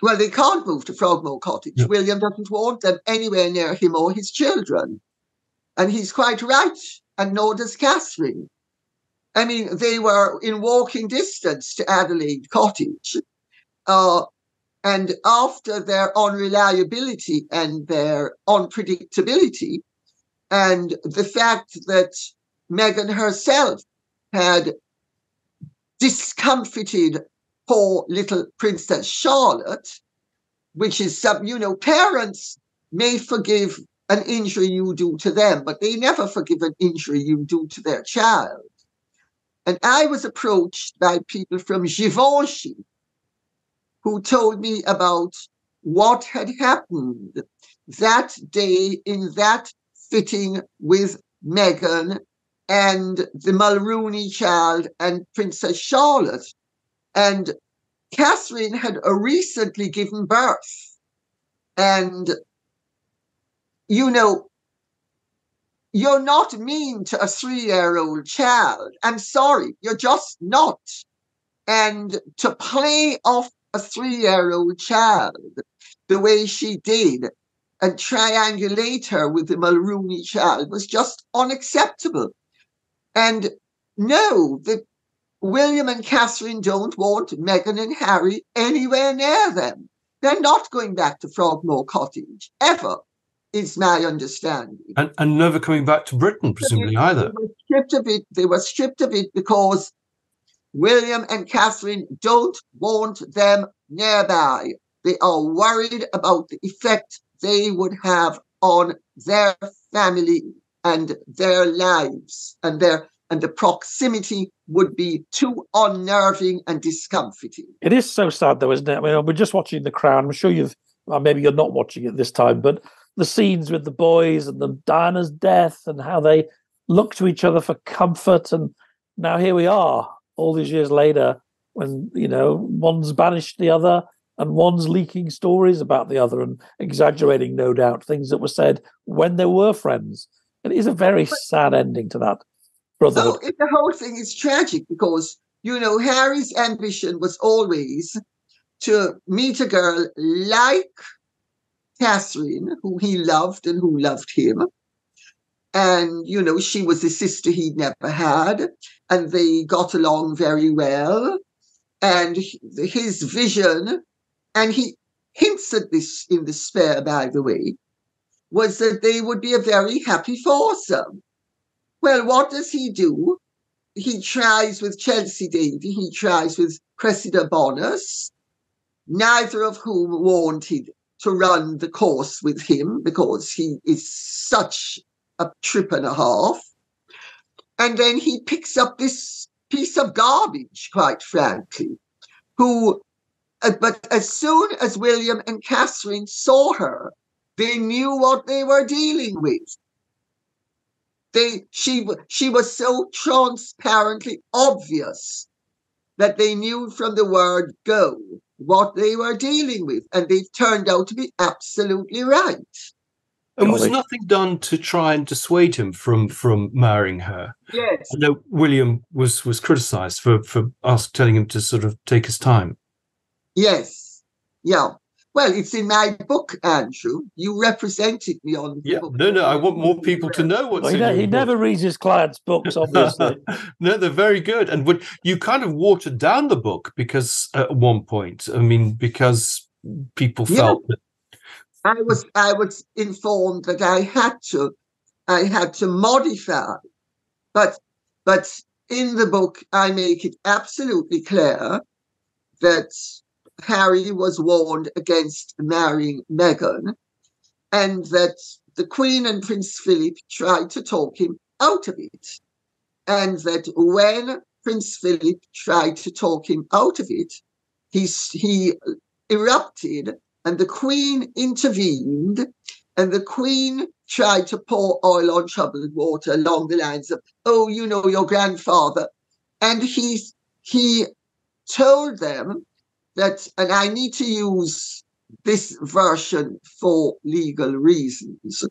Well, they can't move to Frogmore Cottage. Yep. William doesn't want them anywhere near him or his children. And he's quite right, and nor does Catherine. I mean, they were in walking distance to Adelaide Cottage. Uh, and after their unreliability and their unpredictability, and the fact that Meghan herself had discomfited poor little Princess Charlotte, which is some, you know, parents may forgive an injury you do to them, but they never forgive an injury you do to their child. And I was approached by people from Givenchy who told me about what had happened that day in that fitting with Meghan and the Mulroney child and Princess Charlotte. And Catherine had recently given birth. And, you know, you're not mean to a three year old child. I'm sorry, you're just not. And to play off a three year old child the way she did and triangulate her with the Mulroney child was just unacceptable. And no, the William and Catherine don't want Meghan and Harry anywhere near them. They're not going back to Frogmore Cottage ever, is my understanding. And, and never coming back to Britain, presumably they, either. They were stripped of it. They were stripped of it because William and Catherine don't want them nearby. They are worried about the effect they would have on their family and their lives and their and the proximity would be too unnerving and discomforting. It is so sad, though, isn't it? I mean, we're just watching The Crown. I'm sure you've, well, maybe you're not watching it this time, but the scenes with the boys and the Diana's death and how they look to each other for comfort. And now here we are, all these years later, when you know one's banished the other and one's leaking stories about the other and exaggerating, no doubt, things that were said when they were friends. It is a very sad ending to that brotherhood. So the whole thing is tragic because you know Harry's ambition was always to meet a girl like Catherine, who he loved and who loved him. And, you know, she was a sister he'd never had, and they got along very well. And his vision, and he hints at this in the spare, by the way, was that they would be a very happy foursome. Well, what does he do? He tries with Chelsea Davy, he tries with Cressida Bonas, neither of whom wanted to run the course with him because he is such a trip and a half. And then he picks up this piece of garbage, quite frankly, who, uh, but as soon as William and Catherine saw her, they knew what they were dealing with. They, she, she was so transparently obvious that they knew from the word go what they were dealing with, and they turned out to be absolutely right. And was nothing done to try and dissuade him from from marrying her? Yes. I know William was was criticised for for us telling him to sort of take his time. Yes. Yeah. Well, it's in my book, Andrew. You represented me on. yeah, no, no. I want more people to know what's well, he, in ne- he never reads his clients' books, obviously. <laughs> no, they're very good. And when you kind of watered down the book because at one point, I mean, because people felt yeah. that I was I was informed that I had to I had to modify, but but in the book I make it absolutely clear that Harry was warned against marrying Meghan, and that the Queen and Prince Philip tried to talk him out of it. And that when Prince Philip tried to talk him out of it, he, he erupted, and the Queen intervened, and the Queen tried to pour oil on troubled water along the lines of, oh, you know, your grandfather. And he, he told them that, and I need to use this version for legal reasons.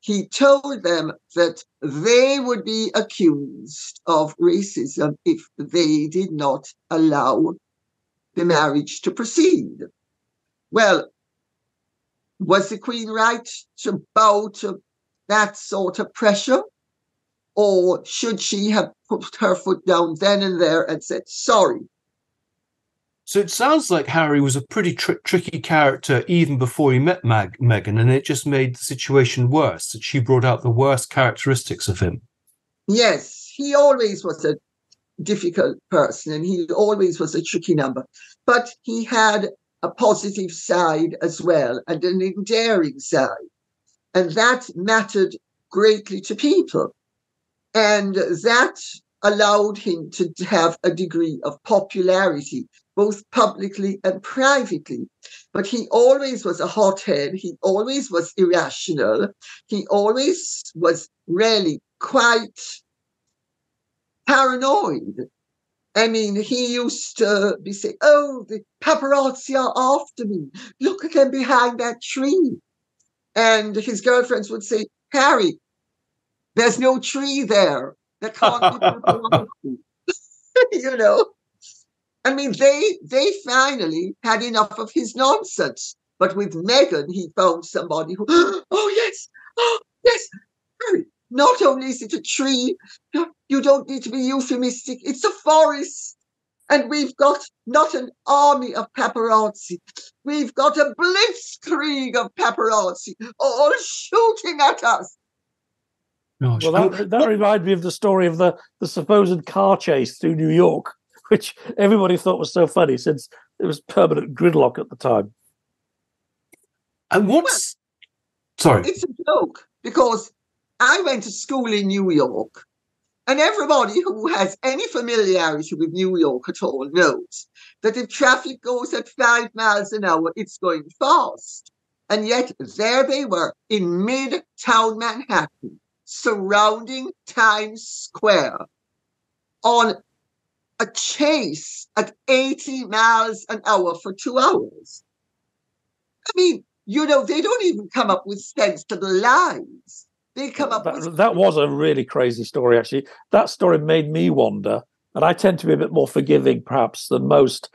He told them that they would be accused of racism if they did not allow the marriage to proceed. Well, was the Queen right to bow to that sort of pressure? Or should she have put her foot down then and there and said, sorry, so it sounds like Harry was a pretty tr- tricky character even before he met Mag- Meghan, and it just made the situation worse. That she brought out the worst characteristics of him. Yes, he always was a difficult person, and he always was a tricky number. But he had a positive side as well, and an endearing side, and that mattered greatly to people, and that allowed him to have a degree of popularity both publicly and privately. But he always was a hothead. He always was irrational. He always was really quite paranoid. I mean, he used to be saying, Oh, the paparazzi are after me. Look at them behind that tree. And his girlfriends would say, Harry, there's no tree there. That can't be <laughs> <laughs> you know. I mean, they they finally had enough of his nonsense. But with Meghan, he found somebody who, <gasps> oh yes, oh yes, Harry. Not only is it a tree, you don't need to be euphemistic. It's a forest. And we've got not an army of paparazzi. We've got a blitzkrieg of paparazzi all shooting at us. Gosh. Well, that, that reminds me of the story of the, the supposed car chase through New York which everybody thought was so funny since it was permanent gridlock at the time. And what's sorry? It's a joke because I went to school in New York, and everybody who has any familiarity with New York at all knows that if traffic goes at five miles an hour, it's going fast. And yet there they were in midtown Manhattan, surrounding Times Square on a chase at 80 miles an hour for two hours. I mean, you know, they don't even come up with sensible lies. They come up that, with. That was a really crazy story, actually. That story made me wonder, and I tend to be a bit more forgiving, perhaps, than most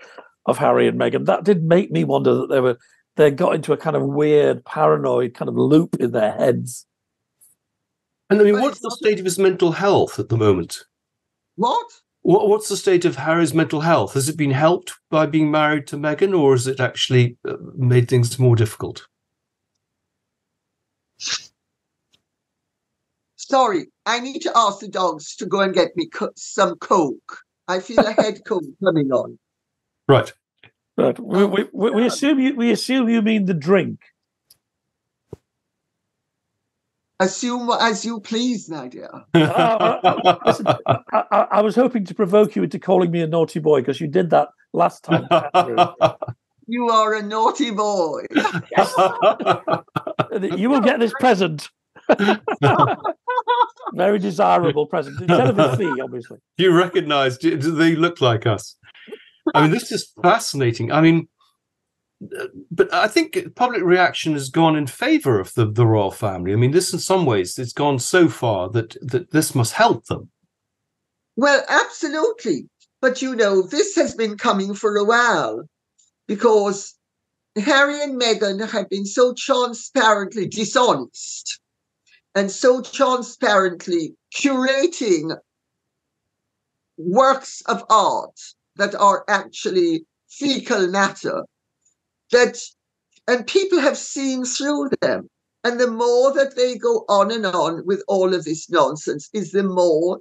of Harry and Meghan. That did make me wonder that they were they got into a kind of weird paranoid kind of loop in their heads. And I mean, what's the state of his mental health at the moment? What? What, what's the state of Harry's mental health? Has it been helped by being married to Meghan, or has it actually uh, made things more difficult? Sorry, I need to ask the dogs to go and get me co- some coke. I feel a head <laughs> cold coming on. Right. Right. we, we, we, we assume you we assume you mean the drink. Assume as you please, Nadia. <laughs> Uh, I, I, I was hoping to provoke you into calling me a naughty boy because you did that last time. <laughs> You are a naughty boy. you will get this present. <laughs> Very desirable present instead of a fee, obviously. you recognize, do, do they look like us? I mean, this is fascinating. I mean, uh, but I think public reaction has gone in favor of the, the royal family. I mean, this in some ways, it's gone so far that, that this must help them. Well, absolutely. But you know, this has been coming for a while because Harry and Meghan have been so transparently dishonest and so transparently curating works of art that are actually fecal matter that and people have seen through them and the more that they go on and on with all of this nonsense is the more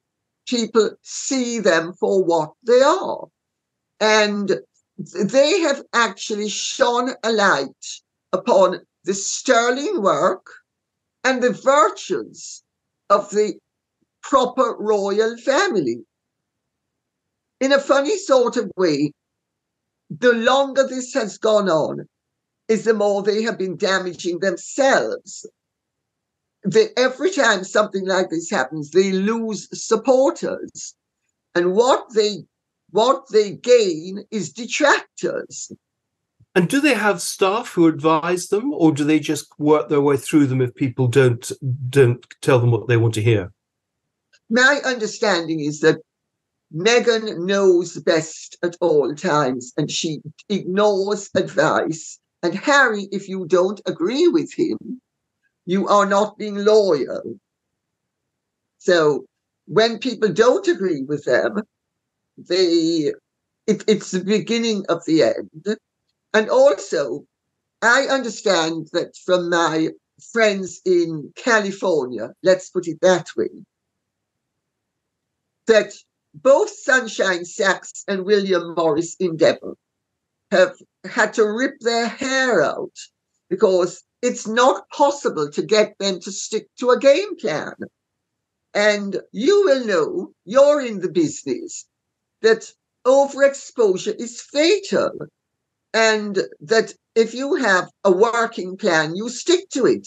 people see them for what they are and they have actually shone a light upon the sterling work and the virtues of the proper royal family. In a funny sort of way, the longer this has gone on, is the more they have been damaging themselves. They, every time something like this happens, they lose supporters. And what they what they gain is detractors. And do they have staff who advise them, or do they just work their way through them if people don't don't tell them what they want to hear? My understanding is that Meghan knows best at all times and she ignores advice. And Harry, if you don't agree with him, you are not being loyal. So when people don't agree with them, they it, it's the beginning of the end. And also, I understand that from my friends in California, let's put it that way, that both Sunshine Sachs and William Morris in Endeavor have had to rip their hair out because it's not possible to get them to stick to a game plan. And you will know, you're in the business, that overexposure is fatal. And that if you have a working plan, you stick to it.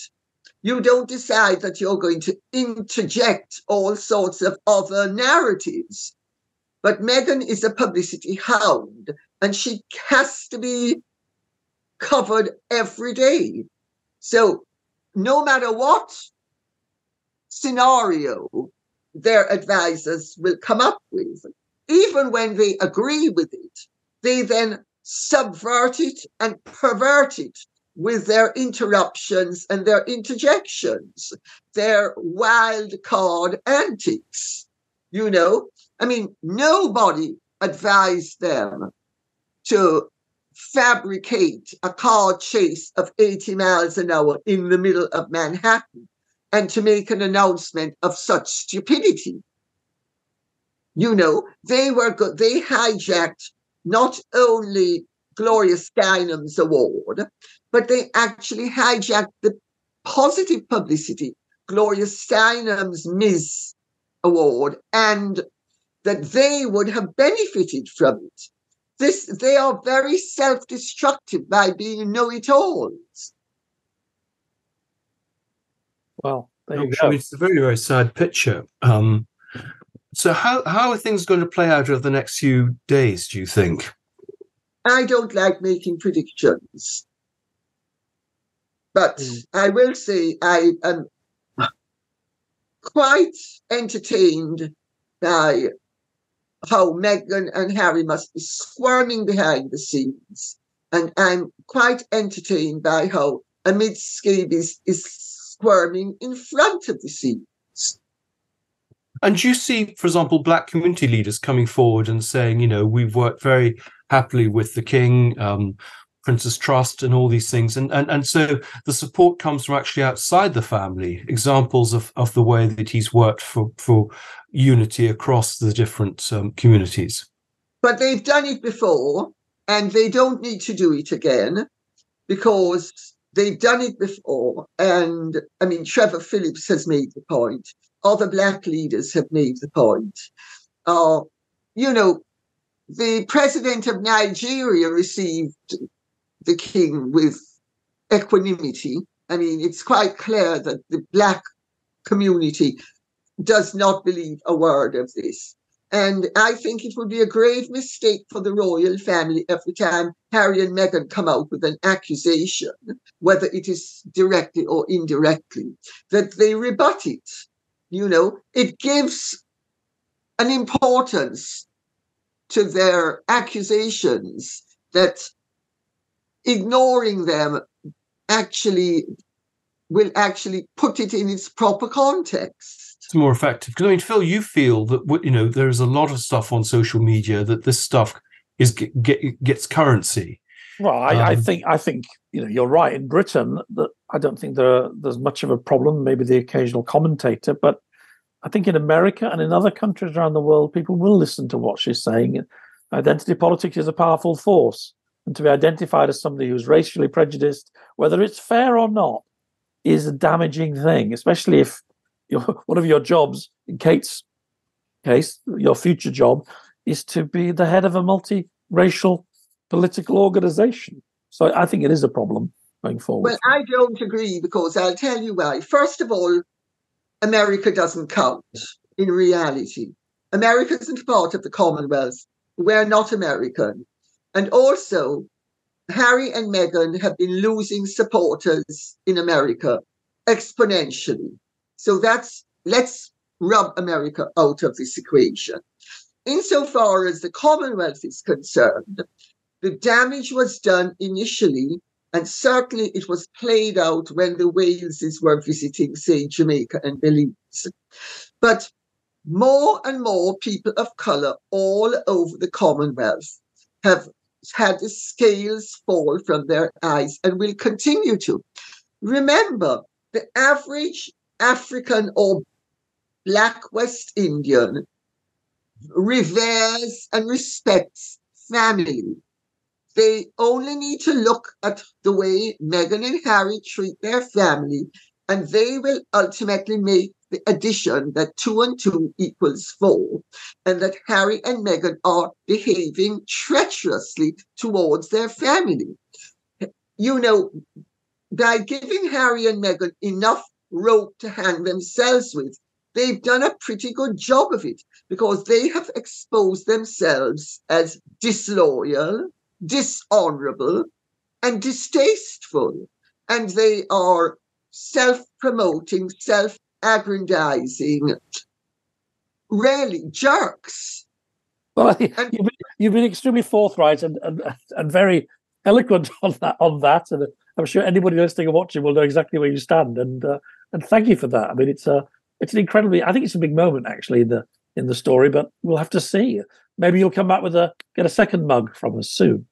You don't decide that you're going to interject all sorts of other narratives. But Meghan is a publicity hound and she has to be covered every day. So no matter what scenario their advisors will come up with, even when they agree with it, they then subvert it and pervert it with their interruptions and their interjections, their wild card antics. You know, I mean, nobody advised them to fabricate a car chase of 80 miles an hour in the middle of Manhattan and to make an announcement of such stupidity. You know, they were good, they hijacked not only Gloria Steinem's award, but they actually hijacked the positive publicity Gloria Steinem's Ms. Award and that they would have benefited from it. This they are very self-destructive by being know-it-alls. Well, there you I go. mean, it's a very, very sad picture. Um, so, how how are things going to play out over the next few days? Do you think? I don't like making predictions. But Mm. I will say I am quite entertained by how Meghan and Harry must be squirming behind the scenes And I'm quite entertained by how Omid Scabies is squirming in front of the scenes. And you see, for example, black community leaders coming forward and saying, you know, we've worked very happily with the king, um, Prince's Trust, and all these things. And, and and so the support comes from actually outside the family. Examples of, of the way that he's worked for for unity across the different um, communities. But they've done it before, and they don't need to do it again because they've done it before. And I mean, Trevor Phillips has made the point. Other black leaders have made the point. Uh, you know, the president of Nigeria received the king with equanimity. I mean, it's quite clear that the black community does not believe a word of this. And I think it would be a grave mistake for the royal family every time Harry and Meghan come out with an accusation, whether it is directly or indirectly, that they rebut it. You know, it gives an importance to their accusations that ignoring them actually will actually put it in its proper context. It's more effective because I mean, Phil, you feel that you know there's a lot of stuff on social media that this stuff is get, gets currency. Well, I, um, I, think I think you know you're right. In Britain, that I don't think there are, there's much of a problem. Maybe the occasional commentator, but I think in America and in other countries around the world, people will listen to what she's saying. Identity politics is a powerful force, and to be identified as somebody who's racially prejudiced, whether it's fair or not, is a damaging thing, especially if your, <laughs> one of your jobs, in Kate's case, your future job, is to be the head of a multiracial political organization. So I think it is a problem going forward. Well, I don't agree because I'll tell you why. First of all, America doesn't count in reality. America isn't part of the Commonwealth. We're not American. And also, Harry and Meghan have been losing supporters in America exponentially. So that's let's rub America out of this equation. Insofar as the Commonwealth is concerned, the damage was done initially, and certainly it was played out when the Waleses were visiting, say, Jamaica and Belize. But more and more people of color all over the Commonwealth have had the scales fall from their eyes and will continue to. Remember, the average African or Black West Indian reveres and respects family. They only need to look at the way Meghan and Harry treat their family, and they will ultimately make the addition that two and two equals four, and that Harry and Meghan are behaving treacherously towards their family. You know, by giving Harry and Meghan enough rope to hang themselves with. They've done a pretty good job of it because they have exposed themselves as disloyal, dishonorable, and distasteful. And they are self promoting, self aggrandizing, really jerks. Well, <laughs> you've, been, you've, been, extremely forthright and, and, and very eloquent <laughs> on that. On that, and I'm sure anybody listening and watching will know exactly where you stand. And uh, and thank you for that. I mean, it's a it's an incredibly. I think it's a big moment actually in the in the story, but we'll have to see. Maybe you'll come back with a get a second mug from us soon.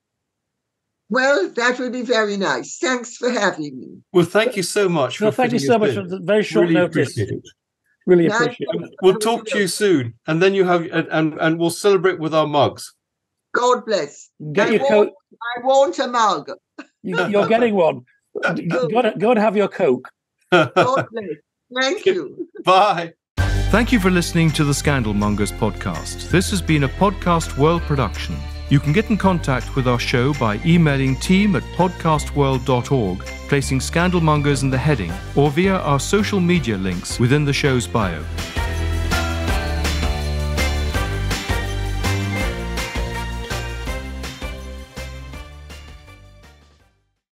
Well, that would be very nice. Thanks for having me. Well, thank you so much. No, thank you so much in. for very short really notice. Appreciate it. Really appreciate it. We'll talk to you soon, and then you have and and, and we'll celebrate with our mugs. God bless. Get I your want, coat. I want a mug. You, are getting one. <laughs> go, go, go and have your coke. God <laughs> bless. Thank you. Bye. Thank you for listening to the Scandalmongers podcast. This has been a Podcast World production. You can get in contact with our show by emailing team at podcastworld.org, placing Scandalmongers in the heading, or via our social media links within the show's bio.